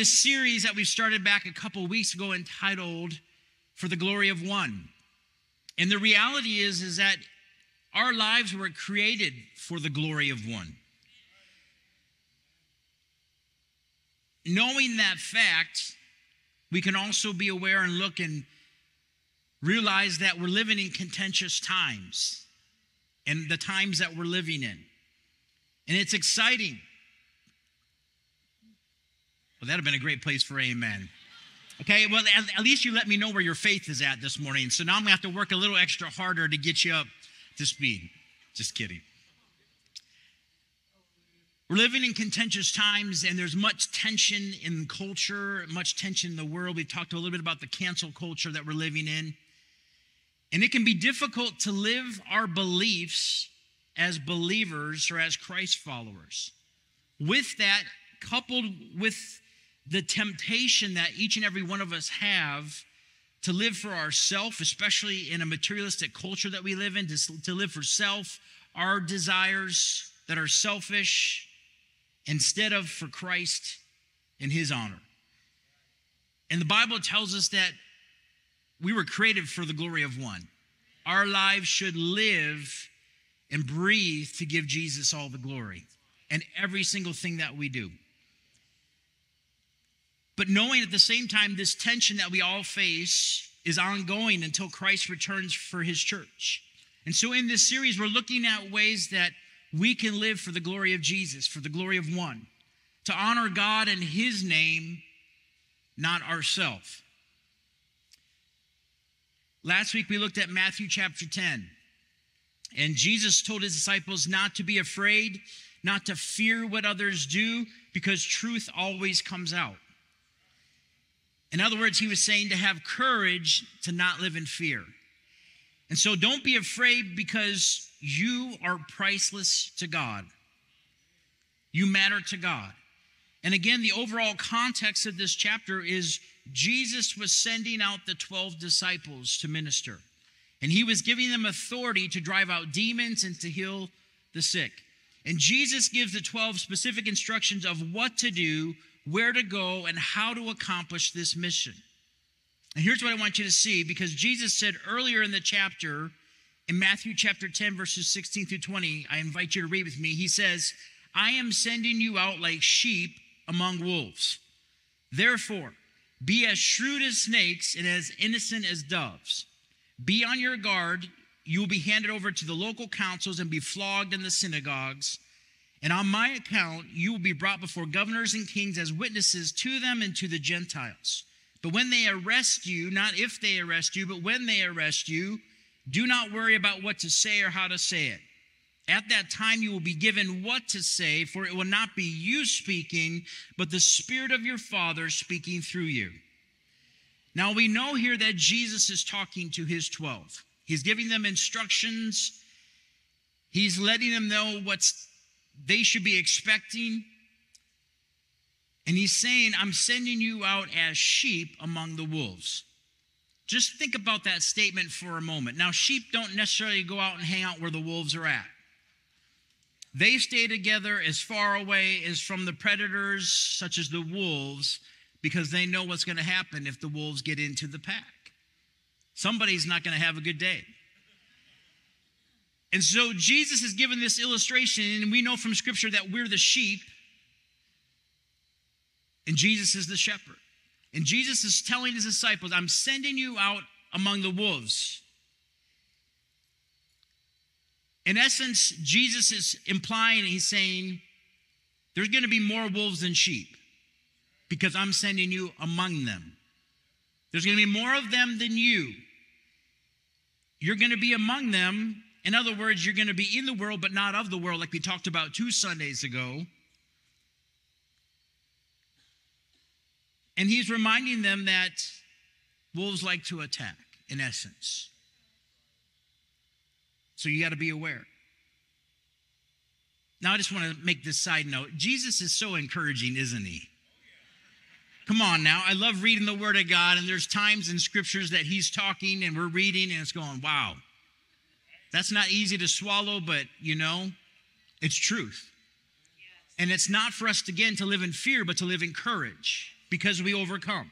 this series that we started back a couple weeks ago entitled For the Glory of One. And the reality is is that our lives were created for the glory of one. Knowing that fact, we can also be aware and look and realize that we're living in contentious times and the times that we're living in. And it's exciting. Well, that'd have been a great place for amen. Okay, well, at least you let me know where your faith is at this morning. So now I'm gonna have to work a little extra harder to get you up to speed. Just kidding. We're living in contentious times, and there's much tension in culture, much tension in the world. We've talked a little bit about the cancel culture that we're living in. And it can be difficult to live our beliefs as believers or as Christ followers. With that, coupled with the temptation that each and every one of us have to live for ourself, especially in a materialistic culture that we live in, to, to live for self, our desires that are selfish, instead of for Christ and his honor. And the Bible tells us that we were created for the glory of one. Our lives should live and breathe to give Jesus all the glory and every single thing that we do. But knowing at the same time this tension that we all face is ongoing until Christ returns for his church. And so in this series, we're looking at ways that we can live for the glory of Jesus, for the glory of one, to honor God and his name, not ourselves. Last week we looked at Matthew chapter 10. And Jesus told his disciples not to be afraid, not to fear what others do, because truth always comes out. In other words, he was saying to have courage to not live in fear. And so don't be afraid because you are priceless to God. You matter to God. And again, the overall context of this chapter is Jesus was sending out the 12 disciples to minister. And he was giving them authority to drive out demons and to heal the sick. And Jesus gives the 12 specific instructions of what to do, where to go, and how to accomplish this mission. And here's what I want you to see because Jesus said earlier in the chapter, in Matthew chapter 10, verses 16 through 20, I invite you to read with me. He says, I am sending you out like sheep among wolves. Therefore, be as shrewd as snakes and as innocent as doves. Be on your guard. You will be handed over to the local councils and be flogged in the synagogues. And on my account, you will be brought before governors and kings as witnesses to them and to the Gentiles. But when they arrest you, not if they arrest you, but when they arrest you, do not worry about what to say or how to say it. At that time, you will be given what to say, for it will not be you speaking, but the Spirit of your Father speaking through you. Now, we know here that Jesus is talking to his 12. He's giving them instructions, he's letting them know what they should be expecting. And he's saying, I'm sending you out as sheep among the wolves. Just think about that statement for a moment. Now, sheep don't necessarily go out and hang out where the wolves are at. They stay together as far away as from the predators, such as the wolves, because they know what's going to happen if the wolves get into the pack. Somebody's not going to have a good day. And so Jesus has given this illustration, and we know from Scripture that we're the sheep, and Jesus is the shepherd. And Jesus is telling his disciples, I'm sending you out among the wolves. In essence, Jesus is implying, he's saying, there's going to be more wolves than sheep because I'm sending you among them. There's going to be more of them than you. You're going to be among them. In other words, you're going to be in the world, but not of the world, like we talked about two Sundays ago. And he's reminding them that wolves like to attack, in essence. So you got to be aware. Now, I just want to make this side note. Jesus is so encouraging, isn't he? Come on now. I love reading the Word of God, and there's times in scriptures that he's talking and we're reading, and it's going, wow. That's not easy to swallow, but you know, it's truth. And it's not for us, again, to live in fear, but to live in courage. because we overcome.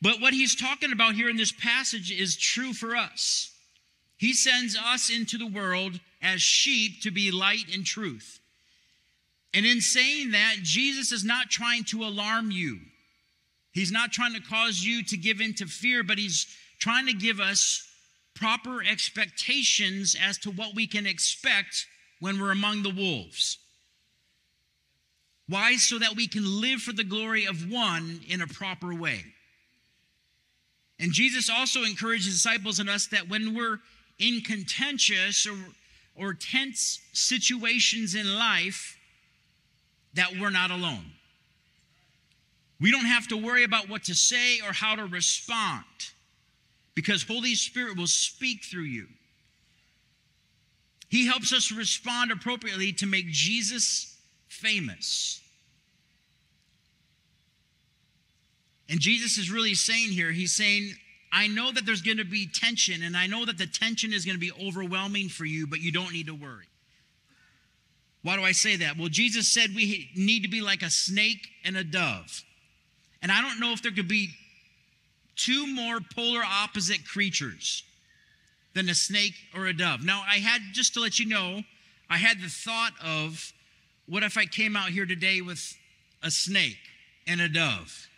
But what he's talking about here in this passage is true for us. He sends us into the world as sheep to be light and truth. And in saying that, Jesus is not trying to alarm you. He's not trying to cause you to give in to fear, but he's trying to give us proper expectations as to what we can expect when we're among the wolves. Why? So that we can live for the glory of one in a proper way. And Jesus also encouraged disciples and us that when we're in contentious or, or tense situations in life, that we're not alone. We don't have to worry about what to say or how to respond because Holy Spirit will speak through you. He helps us respond appropriately to make Jesus famous. And Jesus is really saying here, he's saying, I know that there's going to be tension, and I know that the tension is going to be overwhelming for you, but you don't need to worry. Why do I say that? Well, Jesus said we need to be like a snake and a dove. And I don't know if there could be two more polar opposite creatures than a snake or a dove. Now, I had, just to let you know, I had the thought of what if I came out here today with a snake and a dove?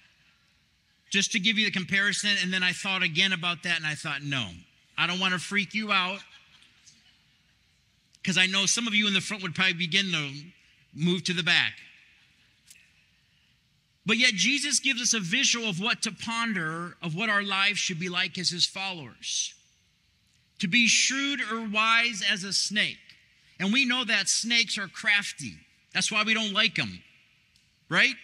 Just to give you the comparison. And then I thought again about that and I thought, no, I don't want to freak you out. Because I know some of you in the front would probably begin to move to the back. But yet, Jesus gives us a visual of what to ponder, of what our lives should be like as his followers. To be shrewd or wise as a snake. And we know that snakes are crafty. That's why we don't like them, right?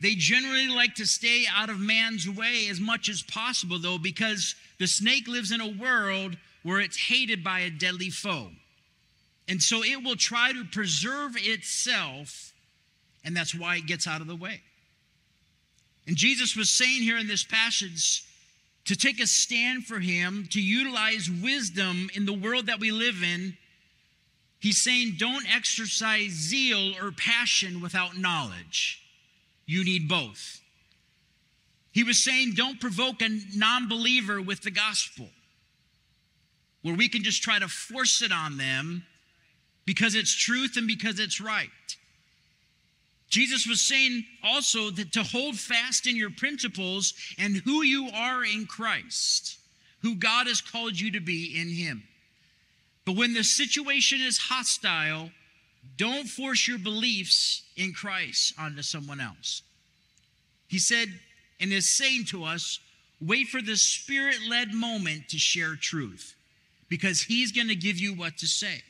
They generally like to stay out of man's way as much as possible, though, because the snake lives in a world where it's hated by a deadly foe. And so it will try to preserve itself, and that's why it gets out of the way. And Jesus was saying here in this passage to take a stand for him, to utilize wisdom in the world that we live in. He's saying, don't exercise zeal or passion without knowledge. You need both. He was saying, don't provoke a non believer with the gospel, where we can just try to force it on them because it's truth and because it's right. Jesus was saying also that to hold fast in your principles and who you are in Christ, who God has called you to be in Him. But when the situation is hostile, don't force your beliefs in Christ onto someone else. He said and is saying to us, wait for the spirit led moment to share truth because He's going to give you what to say.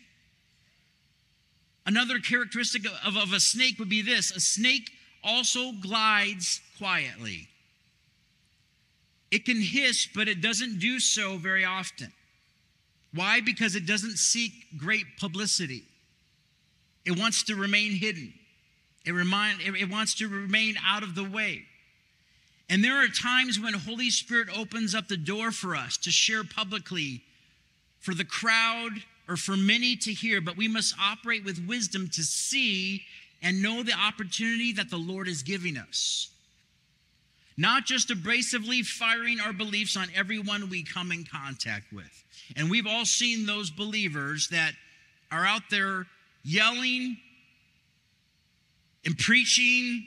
Another characteristic of, of a snake would be this a snake also glides quietly. It can hiss, but it doesn't do so very often. Why? Because it doesn't seek great publicity. It wants to remain hidden. It, remind, it, wants to remain out of the way. And there are times when Holy Spirit opens up the door for us to share publicly for the crowd or for many to hear, but we must operate with wisdom to see and know the opportunity that the Lord is giving us. Not just abrasively firing our beliefs on everyone we come in contact with. And we've all seen those believers that are out there yelling and preaching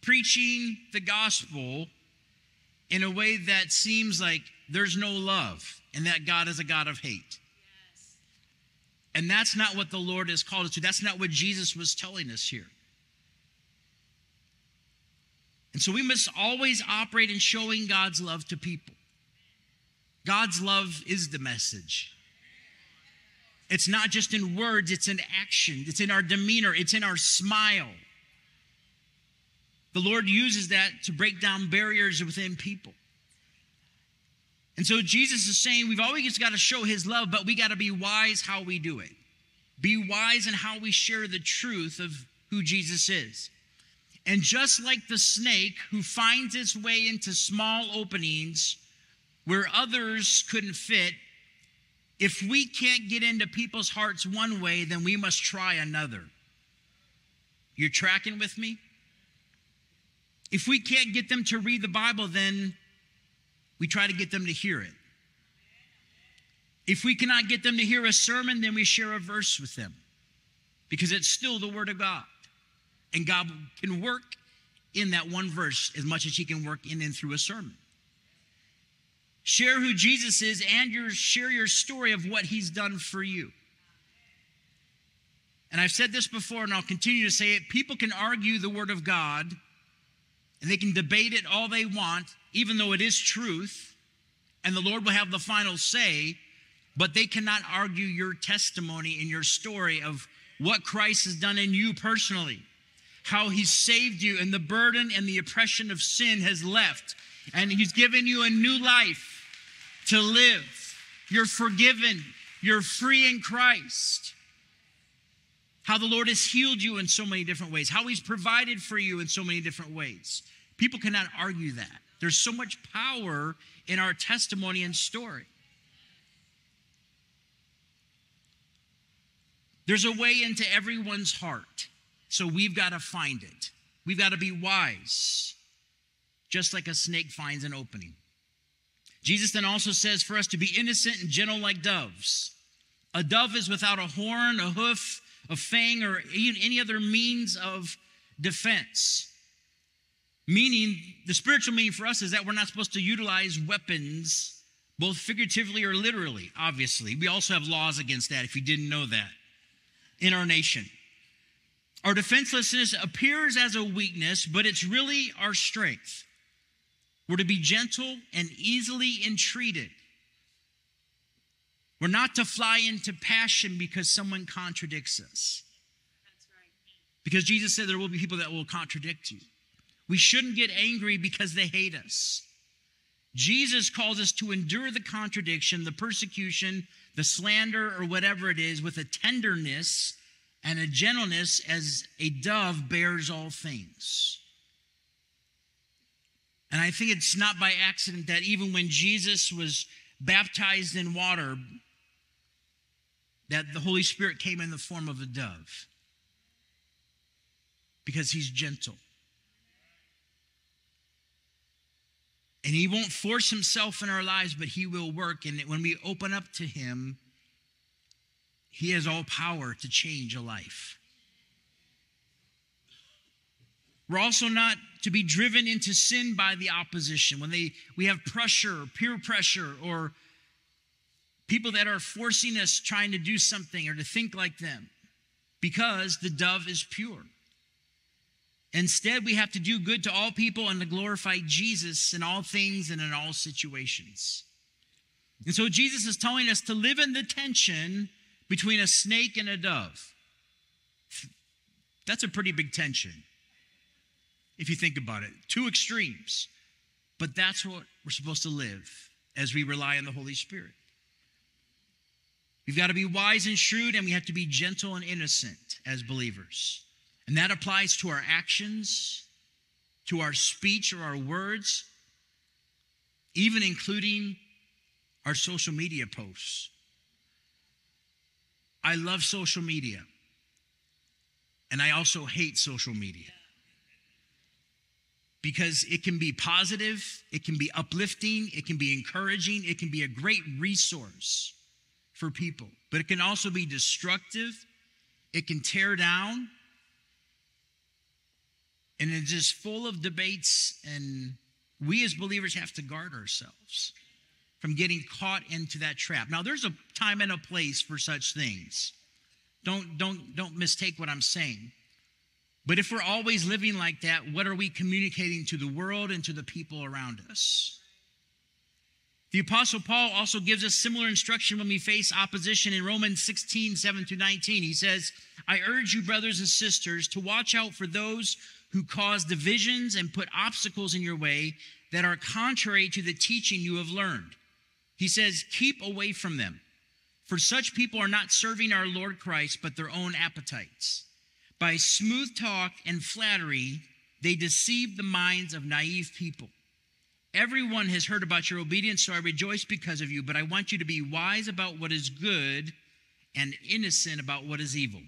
preaching the gospel in a way that seems like there's no love and that God is a God of hate. And that's not what the Lord has called us to. That's not what Jesus was telling us here. And so we must always operate in showing God's love to people. God's love is the message. It's not just in words, it's in action, it's in our demeanor, it's in our smile. The Lord uses that to break down barriers within people. And so Jesus is saying we've always got to show his love, but we got to be wise how we do it. Be wise in how we share the truth of who Jesus is. And just like the snake who finds its way into small openings where others couldn't fit, if we can't get into people's hearts one way, then we must try another. You're tracking with me? If we can't get them to read the Bible, then we try to get them to hear it. If we cannot get them to hear a sermon, then we share a verse with them because it's still the Word of God. And God can work in that one verse as much as He can work in and through a sermon. Share who Jesus is and your, share your story of what He's done for you. And I've said this before and I'll continue to say it people can argue the Word of God and they can debate it all they want, even though it is truth, and the Lord will have the final say, but they cannot argue your testimony and your story of what Christ has done in you personally, how He's saved you, and the burden and the oppression of sin has left, and He's given you a new life to live. You're forgiven, you're free in Christ how the Lord has healed you in so many different ways, how He's provided for you in so many different ways. People cannot argue that. There's so much power in our testimony and story. There's a way into everyone's heart, so we've got to find it. We've got to be wise, just like a snake finds an opening. Jesus then also says for us to be innocent and gentle like doves. A dove is without a horn, a hoof, a fang, or any other means of defense. Meaning, the spiritual meaning for us is that we're not supposed to utilize weapons, both figuratively or literally, obviously. We also have laws against that, if you didn't know that, in our nation. Our defenselessness appears as a weakness, but it's really our strength. We're to be gentle and easily entreated. We're not to fly into passion because someone contradicts us. Because Jesus said there will be people that will contradict you. We shouldn't get angry because they hate us. Jesus calls us to endure the contradiction, the persecution, the slander, or whatever it is, with a tenderness and a gentleness as a dove bears all things. And I think it's not by accident that even when Jesus was baptized in water, that the Holy Spirit came in the form of a dove because he's gentle. And he won't force himself in our lives, but he will work. And when we open up to him, he has all power to change a life. We're also not to be driven into sin by the opposition. When they we have pressure, peer pressure, or people that are forcing us trying to do something or to think like them because the dove is pure. Instead, we have to do good to all people and to glorify Jesus in all things and in all situations. And so Jesus is telling us to live in the tension between a snake and a dove. That's a pretty big tension, if you think about it. Two extremes. But that's what we're supposed to live as we rely on the Holy Spirit. We've got to be wise and shrewd, and we have to be gentle and innocent as believers. And that applies to our actions, to our speech or our words, even including our social media posts. I love social media, and I also hate social media because it can be positive, it can be uplifting, it can be encouraging, it can be a great resource for people, but it can also be destructive. It can tear down. And it's just full of debates, and we as believers have to guard ourselves from getting caught into that trap. Now, there's a time and a place for such things. Don't, don't, don't mistake what I'm saying. But if we're always living like that, what are we communicating to the world and to the people around us? The Apostle Paul also gives us similar instruction when we face opposition in Romans 16, 7 to 19. He says, I urge you, brothers and sisters, to watch out for those who cause divisions and put obstacles in your way that are contrary to the teaching you have learned. He says, Keep away from them, for such people are not serving our Lord Christ, but their own appetites. By smooth talk and flattery, they deceive the minds of naive people. Everyone has heard about your obedience, so I rejoice because of you, but I want you to be wise about what is good and innocent about what is evil.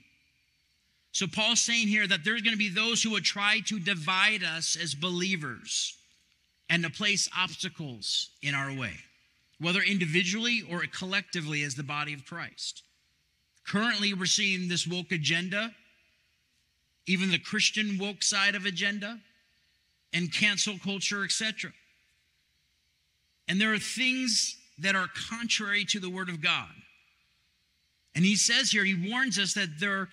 So Paul's saying here that there's going to be those who would try to divide us as believers and to place obstacles in our way, whether individually or collectively as the body of Christ. Currently, we're seeing this woke agenda, even the Christian woke side of agenda, and cancel culture, etc. And there are things that are contrary to the Word of God. And he says here, he warns us that there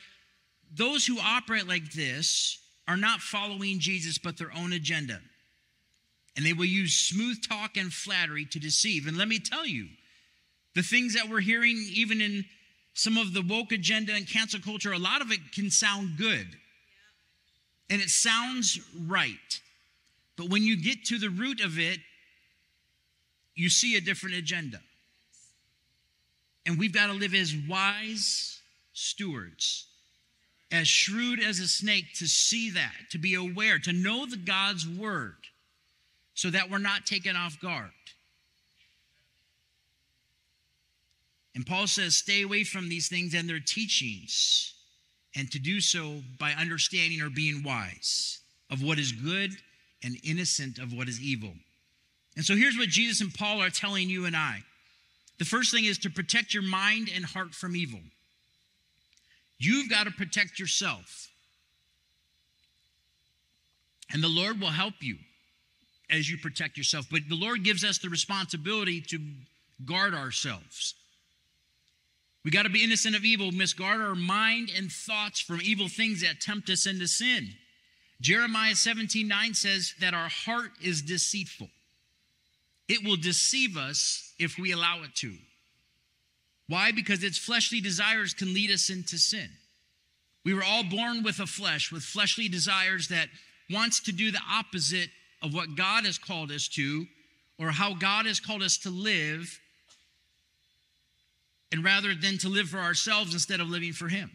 those who operate like this are not following Jesus, but their own agenda. And they will use smooth talk and flattery to deceive. And let me tell you, the things that we're hearing, even in some of the woke agenda and cancel culture, a lot of it can sound good. And it sounds right. But when you get to the root of it, you see a different agenda. And we've got to live as wise stewards as shrewd as a snake to see that, to be aware, to know the God's word so that we're not taken off guard. And Paul says, stay away from these things and their teachings, and to do so by understanding or being wise of what is good and innocent of what is evil. And so here's what Jesus and Paul are telling you and I. The first thing is to protect your mind and heart from evil. You've got to protect yourself. And the Lord will help you as you protect yourself. But the Lord gives us the responsibility to guard ourselves. We got to be innocent of evil, misguard our mind and thoughts from evil things that tempt us into sin. Jeremiah 17 9 says that our heart is deceitful. It will deceive us if we allow it to. Why? Because its fleshly desires can lead us into sin. We were all born with a flesh, with fleshly desires that wants to do the opposite of what God has called us to or how God has called us to live, and rather than to live for ourselves instead of living for Him.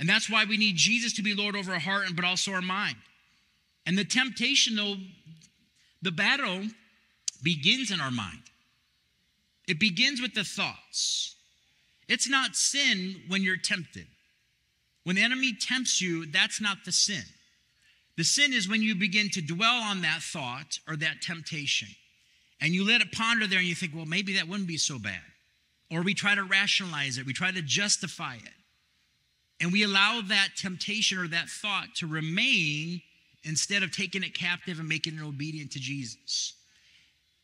And that's why we need Jesus to be Lord over our heart, but also our mind. And the temptation, though, the battle begins in our mind. It begins with the thoughts. It's not sin when you're tempted. When the enemy tempts you, that's not the sin. The sin is when you begin to dwell on that thought or that temptation and you let it ponder there and you think, well, maybe that wouldn't be so bad. Or we try to rationalize it, we try to justify it. And we allow that temptation or that thought to remain instead of taking it captive and making it obedient to Jesus.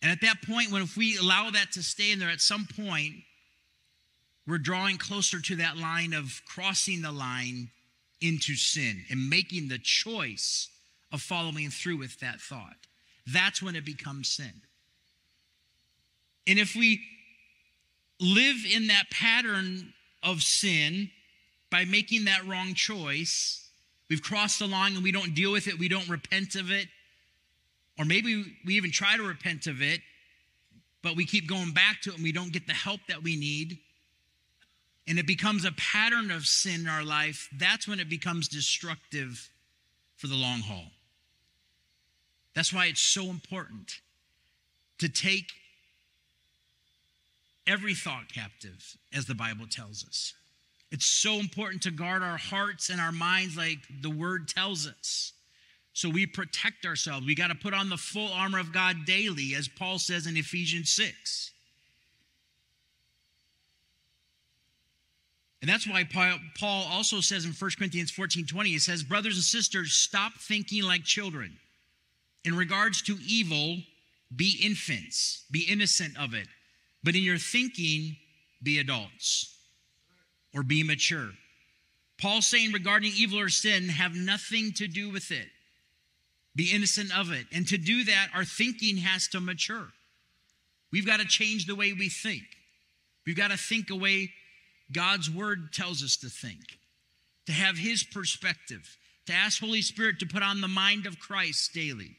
And at that point, when if we allow that to stay in there, at some point, we're drawing closer to that line of crossing the line into sin and making the choice of following through with that thought. That's when it becomes sin. And if we live in that pattern of sin by making that wrong choice, we've crossed the line and we don't deal with it, we don't repent of it, or maybe we even try to repent of it, but we keep going back to it and we don't get the help that we need. And it becomes a pattern of sin in our life. That's when it becomes destructive for the long haul. That's why it's so important to take every thought captive, as the Bible tells us. It's so important to guard our hearts and our minds like the word tells us. So we protect ourselves. We got to put on the full armor of God daily, as Paul says in Ephesians 6. And that's why Paul also says in 1 Corinthians 14 20, he says, Brothers and sisters, stop thinking like children. In regards to evil, be infants, be innocent of it. But in your thinking, be adults or be mature. Paul saying regarding evil or sin, have nothing to do with it be innocent of it. And to do that, our thinking has to mature. We've got to change the way we think. We've got to think the way God's word tells us to think, to have his perspective, to ask Holy Spirit to put on the mind of Christ daily,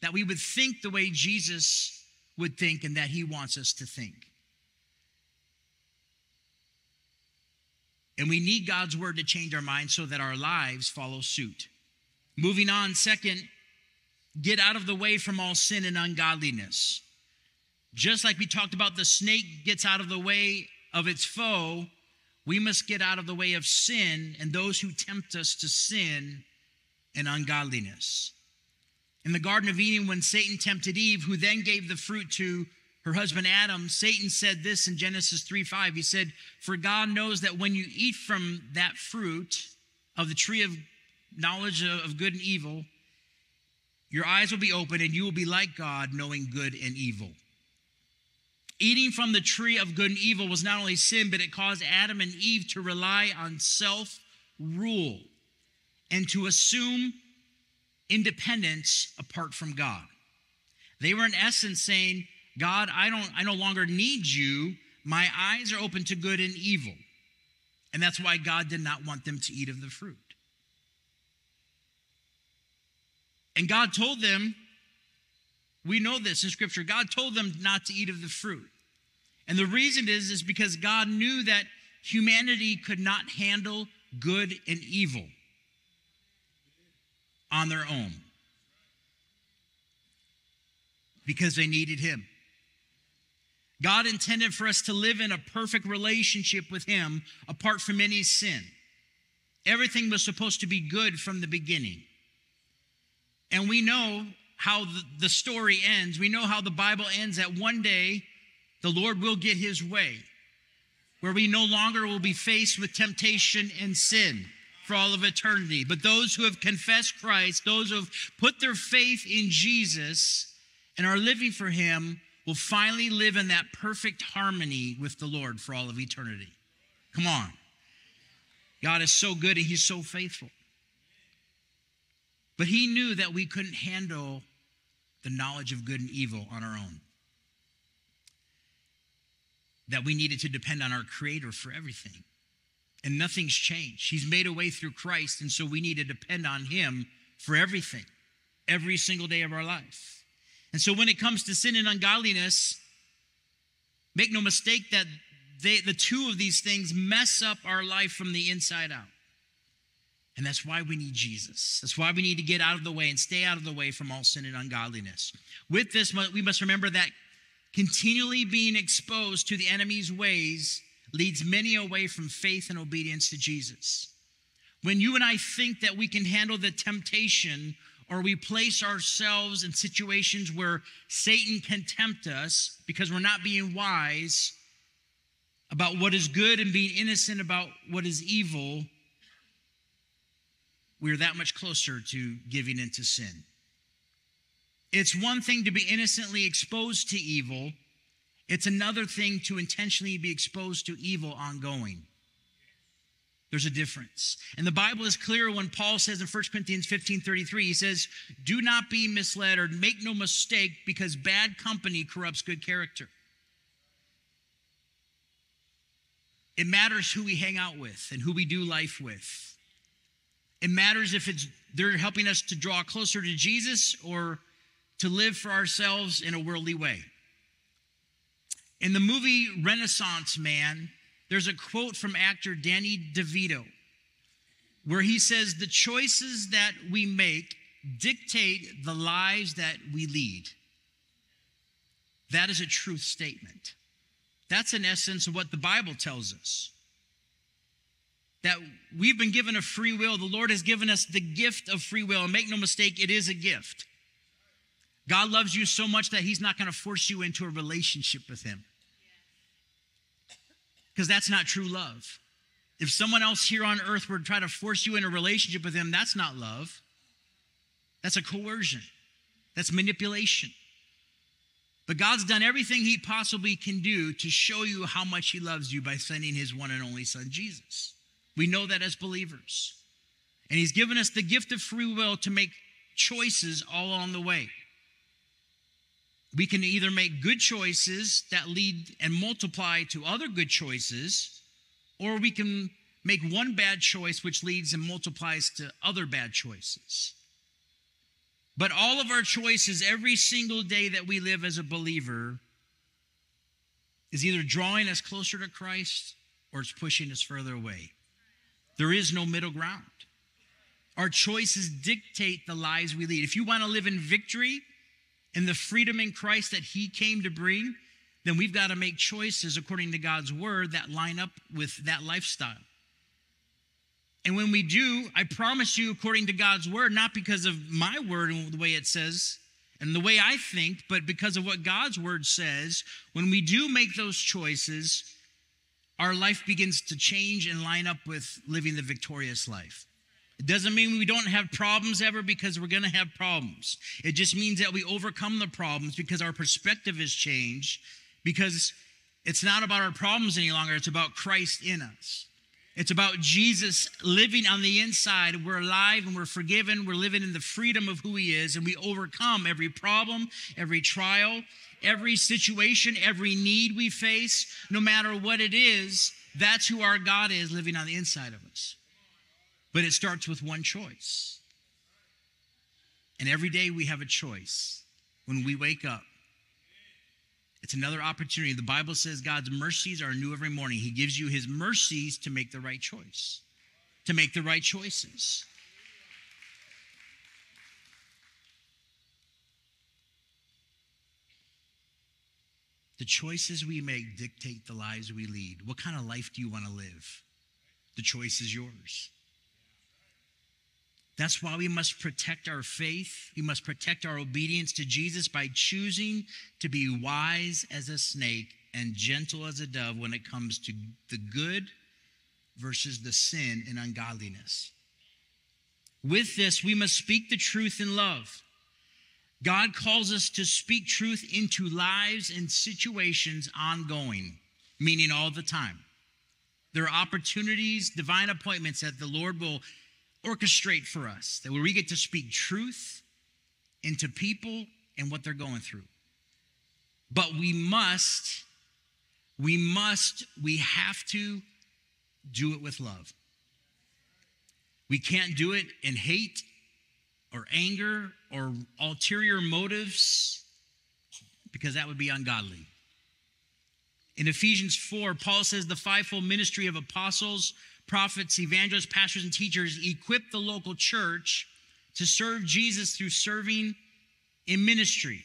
that we would think the way Jesus would think and that he wants us to think. And we need God's word to change our minds so that our lives follow suit. Moving on, second, get out of the way from all sin and ungodliness. Just like we talked about, the snake gets out of the way of its foe, we must get out of the way of sin and those who tempt us to sin and ungodliness. In the Garden of Eden, when Satan tempted Eve, who then gave the fruit to her husband Adam, Satan said this in Genesis 3 5. He said, For God knows that when you eat from that fruit of the tree of knowledge of good and evil, your eyes will be open and you will be like God, knowing good and evil. Eating from the tree of good and evil was not only sin, but it caused Adam and Eve to rely on self rule and to assume independence apart from God. They were in essence saying, God, I don't I no longer need you. My eyes are open to good and evil. And that's why God did not want them to eat of the fruit. And God told them, we know this in scripture, God told them not to eat of the fruit. And the reason is is because God knew that humanity could not handle good and evil on their own because they needed him. God intended for us to live in a perfect relationship with him apart from any sin. Everything was supposed to be good from the beginning. And we know how the story ends. We know how the Bible ends that one day the Lord will get his way, where we no longer will be faced with temptation and sin for all of eternity. But those who have confessed Christ, those who have put their faith in Jesus and are living for him, will finally live in that perfect harmony with the Lord for all of eternity. Come on. God is so good and he's so faithful. But he knew that we couldn't handle the knowledge of good and evil on our own. That we needed to depend on our Creator for everything. And nothing's changed. He's made a way through Christ, and so we need to depend on Him for everything, every single day of our life. And so when it comes to sin and ungodliness, make no mistake that they, the two of these things mess up our life from the inside out. And that's why we need Jesus. That's why we need to get out of the way and stay out of the way from all sin and ungodliness. With this, we must remember that continually being exposed to the enemy's ways leads many away from faith and obedience to Jesus. When you and I think that we can handle the temptation or we place ourselves in situations where Satan can tempt us because we're not being wise about what is good and being innocent about what is evil, we are that much closer to giving into sin. It's one thing to be innocently exposed to evil, it's another thing to intentionally be exposed to evil ongoing. There's a difference. And the Bible is clear when Paul says in 1 Corinthians 15 33, he says, Do not be misled or make no mistake because bad company corrupts good character. It matters who we hang out with and who we do life with. It matters if it's they're helping us to draw closer to Jesus or to live for ourselves in a worldly way. In the movie Renaissance Man, there's a quote from actor Danny DeVito where he says, The choices that we make dictate the lives that we lead. That is a truth statement. That's in essence what the Bible tells us that we've been given a free will. The Lord has given us the gift of free will. And make no mistake, it is a gift. God loves you so much that He's not going to force you into a relationship with Him. Because that's not true love. If someone else here on earth were to try to force you in a relationship with Him, that's not love. That's a coercion, that's manipulation. But God's done everything He possibly can do to show you how much He loves you by sending His one and only Son, Jesus. We know that as believers. And He's given us the gift of free will to make choices all along the way. We can either make good choices that lead and multiply to other good choices, or we can make one bad choice which leads and multiplies to other bad choices. But all of our choices every single day that we live as a believer is either drawing us closer to Christ or it's pushing us further away. There is no middle ground. Our choices dictate the lives we lead. If you want to live in victory and the freedom in Christ that He came to bring, then we've got to make choices according to God's word that line up with that lifestyle. And when we do, I promise you, according to God's word, not because of my word and the way it says and the way I think, but because of what God's word says, when we do make those choices, our life begins to change and line up with living the victorious life. It doesn't mean we don't have problems ever because we're going to have problems. It just means that we overcome the problems because our perspective has changed, because it's not about our problems any longer, it's about Christ in us. It's about Jesus living on the inside. We're alive and we're forgiven. We're living in the freedom of who He is, and we overcome every problem, every trial, every situation, every need we face, no matter what it is. That's who our God is living on the inside of us. But it starts with one choice. And every day we have a choice when we wake up it's another opportunity. The Bible says God's mercies are new every morning. He gives you his mercies to make the right choice, to make the right choices. The choices we make dictate the lives we lead. What kind of life do you want to live? The choice is yours. That's why we must protect our faith. We must protect our obedience to Jesus by choosing to be wise as a snake and gentle as a dove when it comes to the good versus the sin and ungodliness. With this, we must speak the truth in love. God calls us to speak truth into lives and situations ongoing, meaning all the time. There are opportunities, divine appointments that the Lord will orchestrate for us, that where we get to speak truth into people and what they're going through. But we must, we must, we have to do it with love. We can't do it in hate or anger or ulterior motives because that would be ungodly. In Ephesians 4, Paul says the fivefold ministry of apostles, prophets, evangelists, pastors, and teachers equip the local church to serve Jesus through serving in ministry.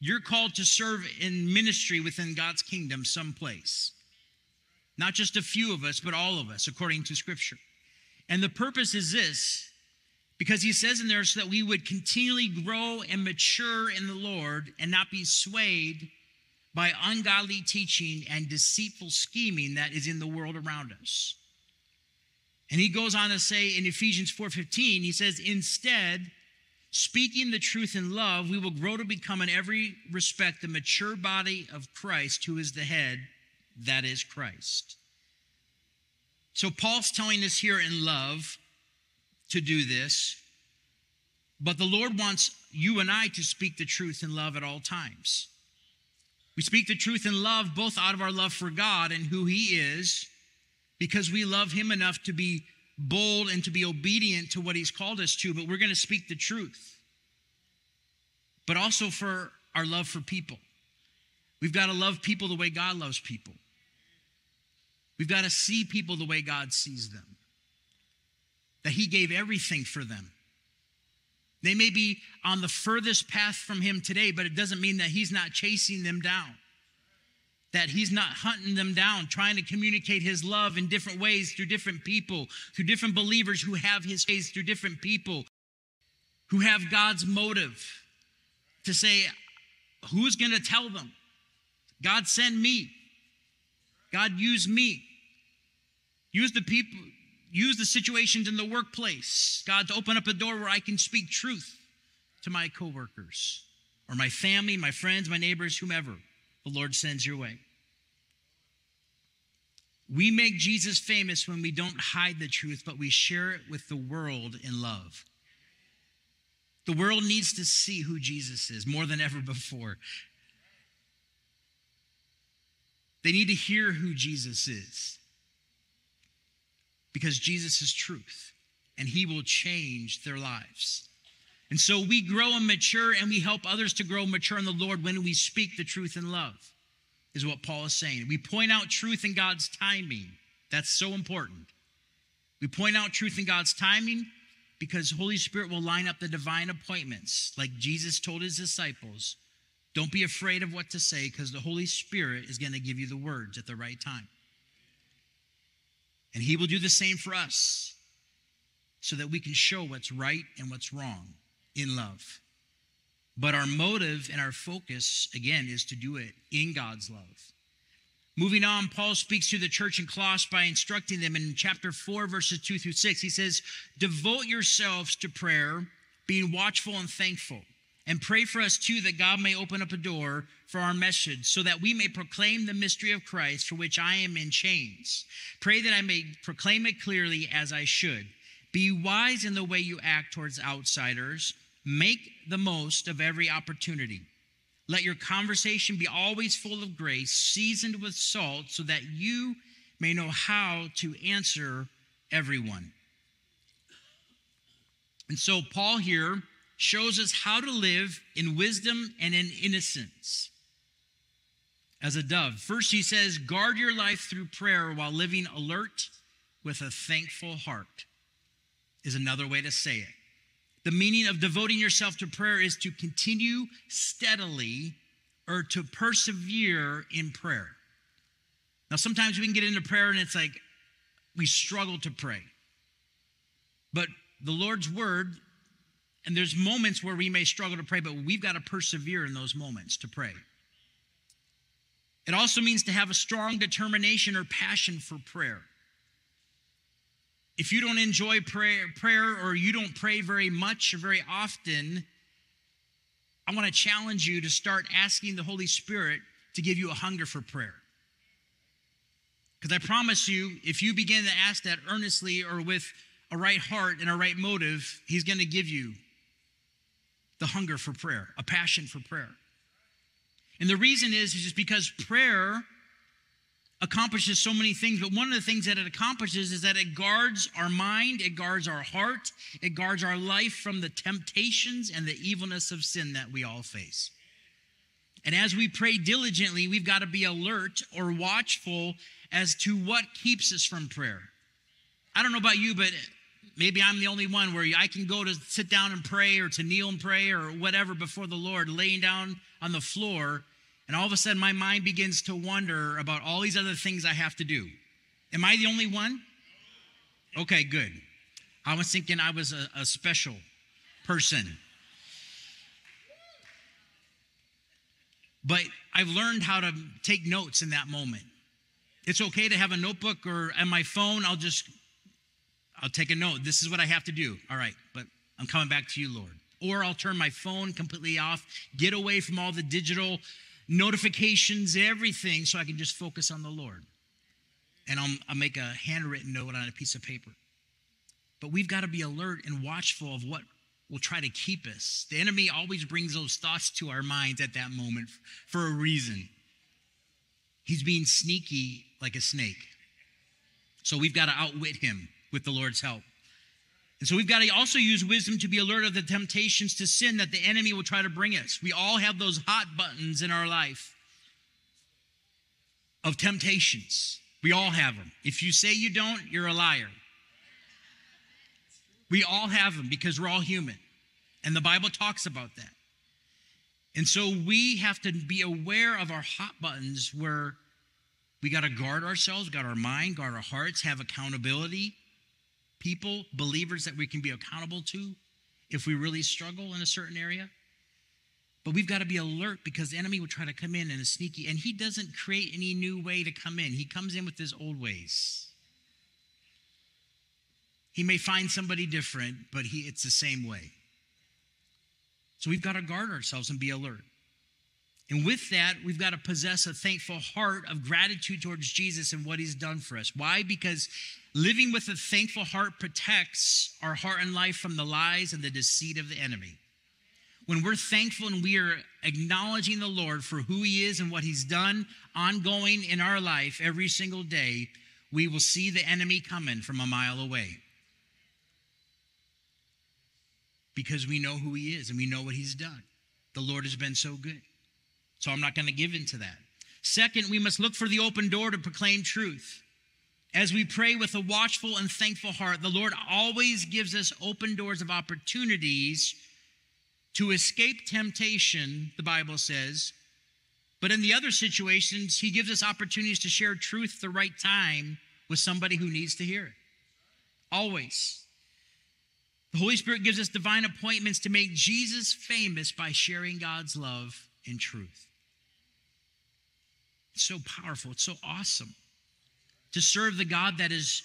You're called to serve in ministry within God's kingdom someplace. Not just a few of us, but all of us, according to Scripture. And the purpose is this because he says in there so that we would continually grow and mature in the Lord and not be swayed by ungodly teaching and deceitful scheming that is in the world around us. And he goes on to say in Ephesians 4:15, he says, "Instead, speaking the truth in love, we will grow to become in every respect the mature body of Christ, who is the head, that is Christ." So Paul's telling us here in love to do this, but the Lord wants you and I to speak the truth in love at all times. We speak the truth in love, both out of our love for God and who He is, because we love Him enough to be bold and to be obedient to what He's called us to, but we're going to speak the truth. But also for our love for people. We've got to love people the way God loves people. We've got to see people the way God sees them. That He gave everything for them. They may be on the furthest path from Him today, but it doesn't mean that He's not chasing them down. That He's not hunting them down, trying to communicate His love in different ways through different people, through different believers who have His face, through different people who have God's motive to say, Who's going to tell them? God send me. God use me. Use the people, use the situations in the workplace, God, to open up a door where I can speak truth to my coworkers or my family, my friends, my neighbors, whomever the Lord sends your way. We make Jesus famous when we don't hide the truth, but we share it with the world in love. The world needs to see who Jesus is more than ever before. They need to hear who Jesus is because Jesus is truth and he will change their lives. And so we grow and mature and we help others to grow mature in the Lord when we speak the truth in love, is what Paul is saying. We point out truth in God's timing. That's so important. We point out truth in God's timing because Holy Spirit will line up the divine appointments, like Jesus told his disciples, Don't be afraid of what to say because the Holy Spirit is going to give you the words at the right time. And He will do the same for us so that we can show what's right and what's wrong in love. But our motive and our focus, again, is to do it in God's love. Moving on, Paul speaks to the church in Colossae by instructing them in chapter 4, verses 2 through 6. He says, Devote yourselves to prayer, being watchful and thankful. And pray for us too that God may open up a door for our message so that we may proclaim the mystery of Christ for which I am in chains. Pray that I may proclaim it clearly as I should. Be wise in the way you act towards outsiders. Make the most of every opportunity. Let your conversation be always full of grace, seasoned with salt, so that you may know how to answer everyone. And so, Paul here shows us how to live in wisdom and in innocence as a dove. First, he says, guard your life through prayer while living alert with a thankful heart, is another way to say it. The meaning of devoting yourself to prayer is to continue steadily or to persevere in prayer. Now, sometimes we can get into prayer and it's like we struggle to pray. But the Lord's word and there's moments where we may struggle to pray, but we've got to persevere in those moments to pray. It also means to have a strong determination or passion for prayer. If you don't enjoy prayer, prayer or you don't pray very much or very often, I want to challenge you to start asking the Holy Spirit to give you a hunger for prayer. Because I promise you, if you begin to ask that earnestly or with a right heart and a right motive, He's going to give you the hunger for prayer, a passion for prayer. And the reason is, is just because prayer accomplishes so many things, but one of the things that it accomplishes is that it guards our mind, it guards our heart, it guards our life from the temptations and the evilness of sin that we all face. And as we pray diligently, we've got to be alert or watchful as to what keeps us from prayer. I don't know about you, but maybe I'm the only one where I can go to sit down and pray or to kneel and pray or whatever before the Lord, laying down on the floor, and all of a sudden my mind begins to wonder about all these other things I have to do. Am I the only one? Okay, good. I was thinking I was a, a special person. But I've learned how to take notes in that moment. It's okay to have a notebook or on my phone, I'll just I'll take a note. This is what I have to do. All right, but I'm coming back to you, Lord. Or I'll turn my phone completely off, get away from all the digital notifications, everything, so I can just focus on the Lord. And I'll, I'll make a handwritten note on a piece of paper. But we've got to be alert and watchful of what will try to keep us. The enemy always brings those thoughts to our minds at that moment for a reason. He's being sneaky like a snake. So we've got to outwit him with the Lord's help. And so we've got to also use wisdom to be alert of the temptations to sin that the enemy will try to bring us. We all have those hot buttons in our life of temptations. We all have them. If you say you don't, you're a liar. We all have them because we're all human. And the Bible talks about that. And so we have to be aware of our hot buttons where we got to guard ourselves, got our mind, guard our hearts, have accountability people, believers that we can be accountable to if we really struggle in a certain area. But we've got to be alert because the enemy will try to come in and a sneaky, and he doesn't create any new way to come in. He comes in with his old ways. He may find somebody different, but he, it's the same way. So we've got to guard ourselves and be alert. And with that, we've got to possess a thankful heart of gratitude towards Jesus and what he's done for us. Why? Because living with a thankful heart protects our heart and life from the lies and the deceit of the enemy. When we're thankful and we are acknowledging the Lord for who he is and what he's done ongoing in our life every single day, we will see the enemy coming from a mile away. Because we know who he is and we know what he's done. The Lord has been so good. So I'm not going to give in to that. Second, we must look for the open door to proclaim truth. As we pray with a watchful and thankful heart, the Lord always gives us open doors of opportunities to escape temptation, the Bible says. But in the other situations, he gives us opportunities to share truth the right time with somebody who needs to hear it. Always. The Holy Spirit gives us divine appointments to make Jesus famous by sharing God's love and truth. It's so powerful. It's so awesome to serve the God that is,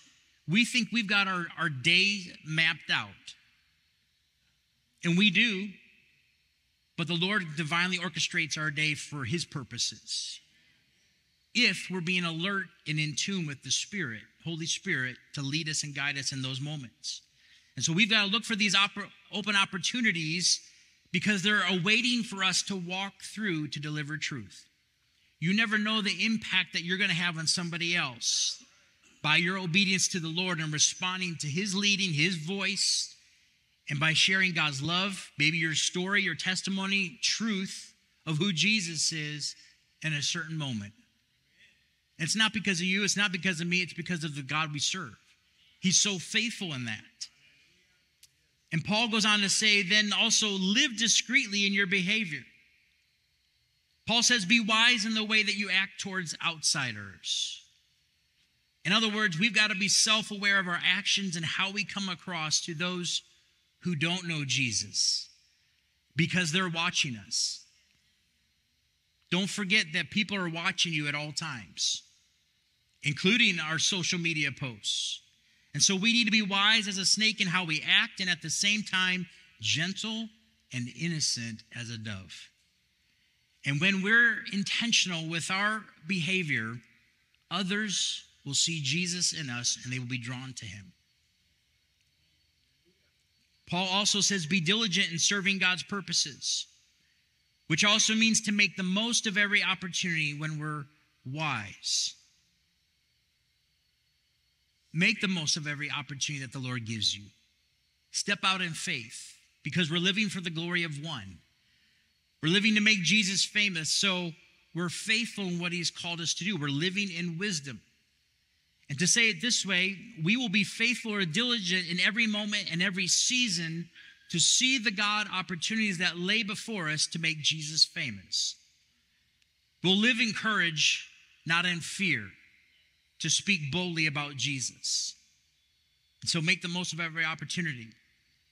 we think we've got our, our day mapped out. And we do, but the Lord divinely orchestrates our day for His purposes. If we're being alert and in tune with the Spirit, Holy Spirit, to lead us and guide us in those moments. And so we've got to look for these open opportunities because they're awaiting for us to walk through to deliver truth. You never know the impact that you're going to have on somebody else by your obedience to the Lord and responding to His leading, His voice, and by sharing God's love, maybe your story, your testimony, truth of who Jesus is in a certain moment. it's not because of you, it's not because of me, it's because of the God we serve. He's so faithful in that. And Paul goes on to say, then also live discreetly in your behavior. Paul says, be wise in the way that you act towards outsiders. In other words, we've got to be self aware of our actions and how we come across to those who don't know Jesus because they're watching us. Don't forget that people are watching you at all times, including our social media posts. And so we need to be wise as a snake in how we act and at the same time gentle and innocent as a dove. And when we're intentional with our behavior, others will see Jesus in us and they will be drawn to him. Paul also says, Be diligent in serving God's purposes, which also means to make the most of every opportunity when we're wise. Make the most of every opportunity that the Lord gives you. Step out in faith because we're living for the glory of one. We're living to make Jesus famous, so we're faithful in what he's called us to do. We're living in wisdom. And to say it this way, we will be faithful or diligent in every moment and every season to see the God opportunities that lay before us to make Jesus famous. We'll live in courage, not in fear, to speak boldly about Jesus. And so make the most of every opportunity.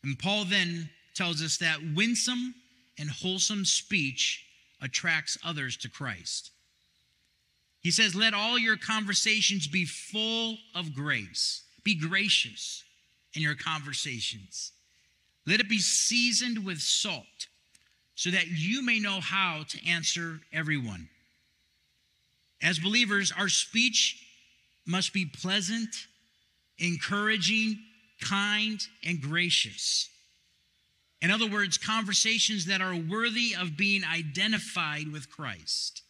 And Paul then tells us that winsome and wholesome speech attracts others to Christ. He says, Let all your conversations be full of grace. Be gracious in your conversations. Let it be seasoned with salt, so that you may know how to answer everyone. As believers, our speech must be pleasant, encouraging, kind, and gracious. In other words, conversations that are worthy of being identified with Christ.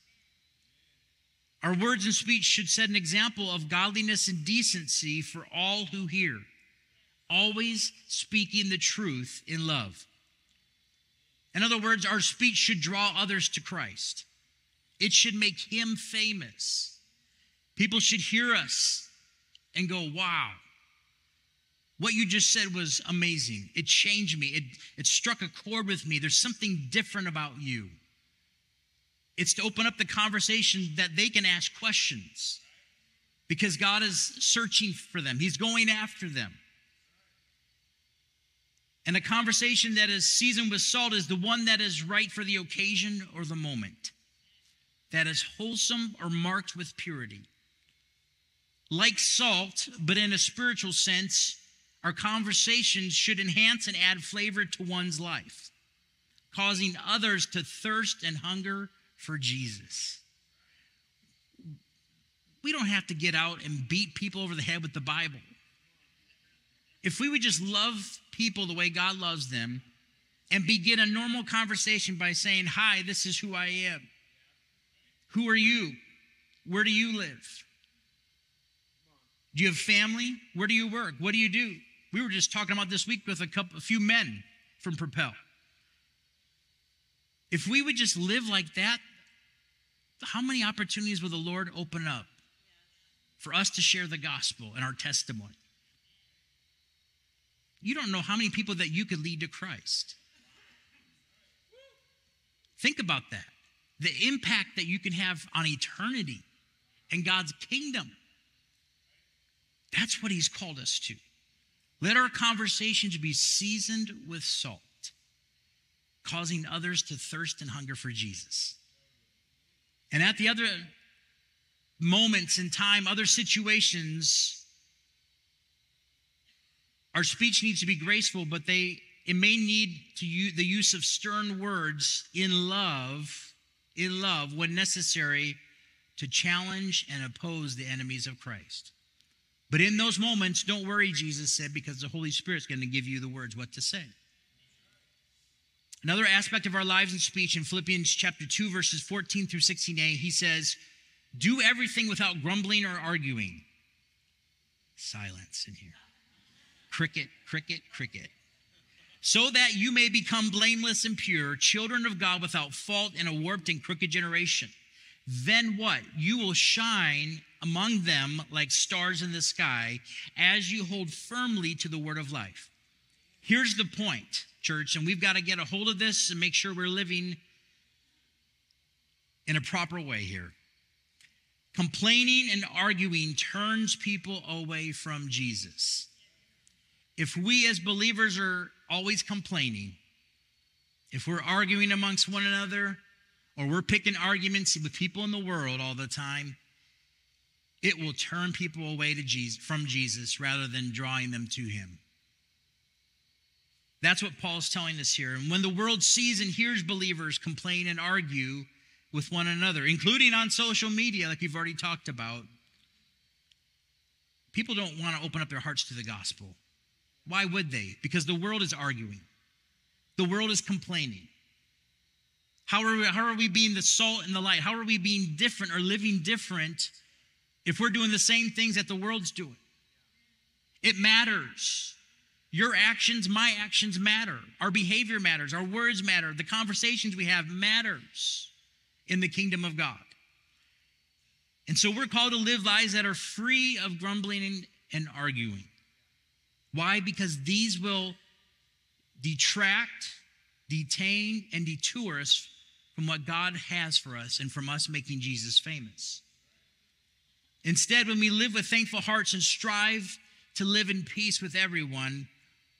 Our words and speech should set an example of godliness and decency for all who hear, always speaking the truth in love. In other words, our speech should draw others to Christ. It should make him famous. People should hear us and go, wow, what you just said was amazing. It changed me, it, it struck a chord with me. There's something different about you. It's to open up the conversation that they can ask questions because God is searching for them, He's going after them. And a conversation that is seasoned with salt is the one that is right for the occasion or the moment, that is wholesome or marked with purity. Like salt, but in a spiritual sense, our conversations should enhance and add flavor to one's life, causing others to thirst and hunger for Jesus. We don't have to get out and beat people over the head with the Bible. If we would just love people the way God loves them and begin a normal conversation by saying, Hi, this is who I am. Who are you? Where do you live? Do you have family? Where do you work? What do you do? We were just talking about this week with a couple a few men from Propel. If we would just live like that, how many opportunities will the Lord open up for us to share the gospel and our testimony? You don't know how many people that you could lead to Christ. Think about that. The impact that you can have on eternity and God's kingdom. That's what He's called us to. Let our conversations be seasoned with salt, causing others to thirst and hunger for Jesus. And at the other moments in time, other situations, our speech needs to be graceful, but they it may need to use the use of stern words in love, in love when necessary to challenge and oppose the enemies of Christ. But in those moments, don't worry, Jesus said, because the Holy Spirit's going to give you the words what to say. Another aspect of our lives and speech in Philippians chapter 2, verses 14 through 16a, he says, Do everything without grumbling or arguing. Silence in here. Cricket, cricket, cricket so that you may become blameless and pure, children of God without fault in a warped and crooked generation. Then what? You will shine among them like stars in the sky as you hold firmly to the word of life. Here's the point, church, and we've got to get a hold of this and make sure we're living in a proper way here. Complaining and arguing turns people away from Jesus. If we as believers are always complaining, if we're arguing amongst one another, or we're picking arguments with people in the world all the time, it will turn people away to Jesus, from Jesus rather than drawing them to him. That's what Paul's telling us here. And when the world sees and hears believers complain and argue with one another, including on social media, like we've already talked about, people don't want to open up their hearts to the gospel. Why would they? Because the world is arguing, the world is complaining. How are, we, how are we being the salt and the light? How are we being different or living different if we're doing the same things that the world's doing? It matters. Your actions, my actions matter. Our behavior matters. Our words matter. The conversations we have matters in the kingdom of God. And so we're called to live lives that are free of grumbling and arguing. Why? Because these will detract, detain, and detour us from what God has for us and from us making Jesus famous. Instead, when we live with thankful hearts and strive to live in peace with everyone,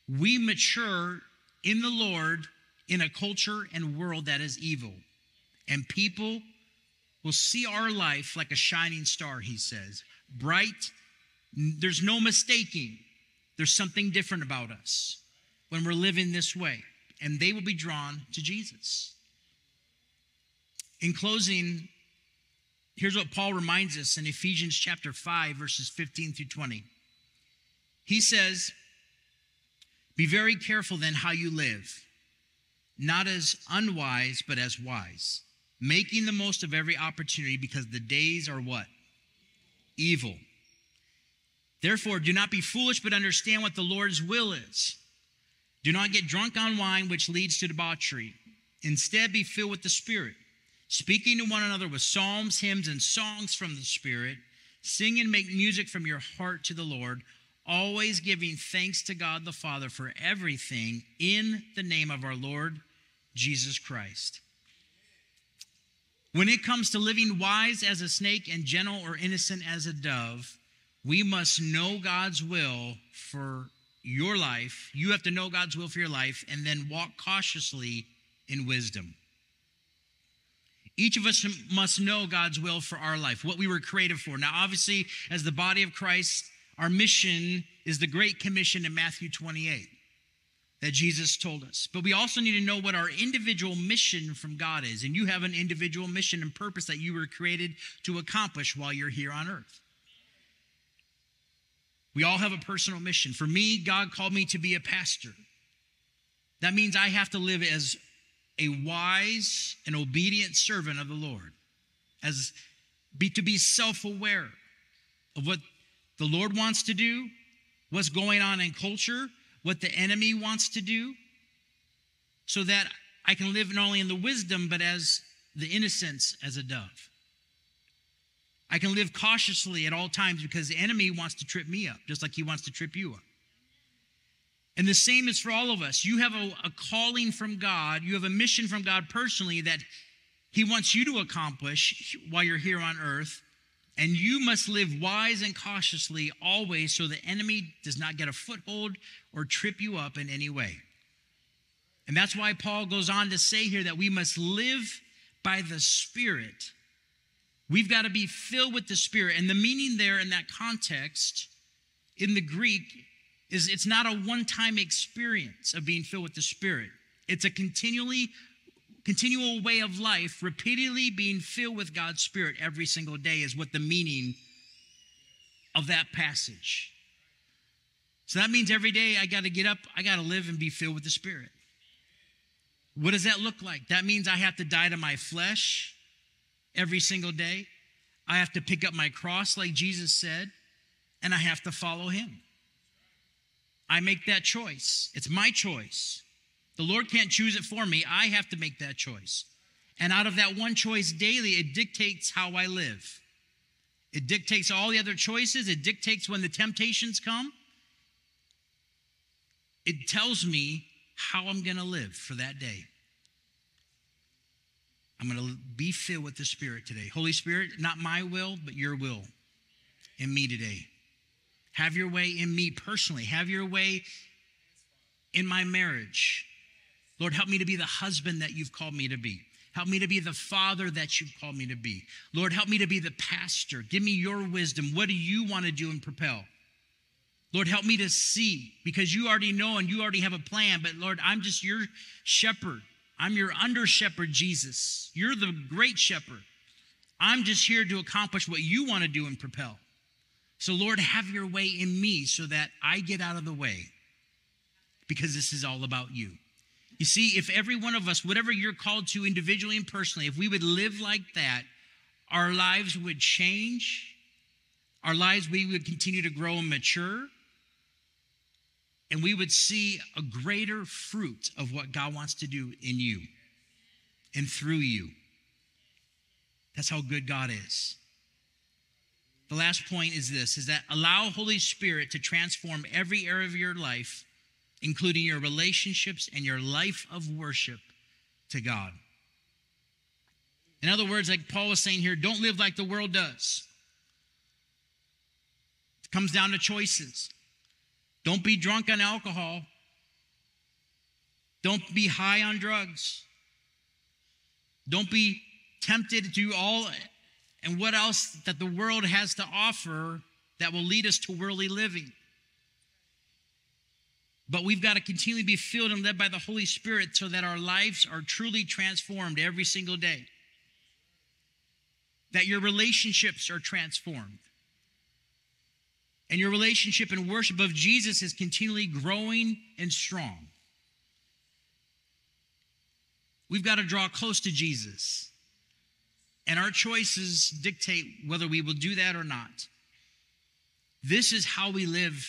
we mature in the Lord in a culture and world that is evil. And people will see our life like a shining star, he says. Bright, there's no mistaking there's something different about us when we're living this way, and they will be drawn to Jesus. In closing, here's what Paul reminds us in Ephesians chapter 5, verses 15 through 20. He says, Be very careful then how you live, not as unwise, but as wise, making the most of every opportunity because the days are what? Evil. Therefore, do not be foolish, but understand what the Lord's will is. Do not get drunk on wine, which leads to debauchery. Instead, be filled with the Spirit, speaking to one another with psalms, hymns, and songs from the Spirit. Sing and make music from your heart to the Lord, always giving thanks to God the Father for everything in the name of our Lord Jesus Christ. When it comes to living wise as a snake and gentle or innocent as a dove, we must know God's will for your life. You have to know God's will for your life and then walk cautiously in wisdom. Each of us must know God's will for our life, what we were created for. Now, obviously, as the body of Christ, our mission is the Great Commission in Matthew 28 that Jesus told us. But we also need to know what our individual mission from God is. And you have an individual mission and purpose that you were created to accomplish while you're here on earth. We all have a personal mission. For me, God called me to be a pastor. That means I have to live as a wise and obedient servant of the Lord, as be to be self-aware of what the Lord wants to do, what's going on in culture, what the enemy wants to do, so that I can live not only in the wisdom, but as the innocence as a dove. I can live cautiously at all times because the enemy wants to trip me up, just like he wants to trip you up. And the same is for all of us. You have a, a, calling from God, you have a mission from God personally that He wants you to accomplish while you're here on earth. And you must live wise and cautiously always so the enemy does not get a foothold or trip you up in any way. And that's why Paul goes on to say here that we must live by the Spirit. We've got to be filled with the Spirit. And the meaning there in that context in the Greek is it's not a one-time experience of being filled with the Spirit. It's a continually continual way of life, repeatedly being filled with God's Spirit every single day is what the meaning of that passage. So that means every day I got to get up, I got to live and be filled with the Spirit. What does that look like? That means I have to die to my flesh every single day. I have to pick up my cross, like Jesus said, and I have to follow him. I make that choice. It's my choice. The Lord can't choose it for me. I have to make that choice. And out of that one choice daily, it dictates how I live. It dictates all the other choices. It dictates when the temptations come. It tells me how I'm going to live for that day. I'm going to be filled with the Spirit today. Holy Spirit, not my will, but your will in me today. Have your way in me personally. Have your way in my marriage. Lord, help me to be the husband that you've called me to be. Help me to be the father that you've called me to be. Lord, help me to be the pastor. Give me your wisdom. What do you want to do and Propel? Lord, help me to see because you already know and you already have a plan. But Lord, I'm just your shepherd. I'm your under shepherd, Jesus. You're the great shepherd. I'm just here to accomplish what you want to do and Propel. So, Lord, have your way in me so that I get out of the way because this is all about you. You see, if every one of us, whatever you're called to individually and personally, if we would live like that, our lives would change. Our lives, we would continue to grow and mature. And we would see a greater fruit of what God wants to do in you and through you. That's how good God is. The last point is this is that allow Holy Spirit to transform every area of your life including your relationships and your life of worship to God. In other words, like Paul was saying here, don't live like the world does. It comes down to choices. Don't be drunk on alcohol. Don't be high on drugs. Don't be tempted to all and what else that the world has to offer that will lead us to worldly living. But we've got to continually be filled and led by the Holy Spirit so that our lives are truly transformed every single day. That your relationships are transformed. And your relationship and worship of Jesus is continually growing and strong. We've got to draw close to Jesus. And our choices dictate whether we will do that or not. This is how we live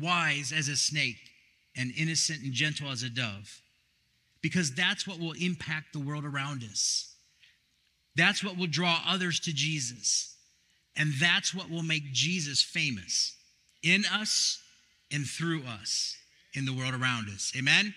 wise as a snake and innocent and gentle as a dove. Because that's what will impact the world around us. That's what will draw others to Jesus. And that's what will make Jesus famous in us and through us in the world around us. Amen?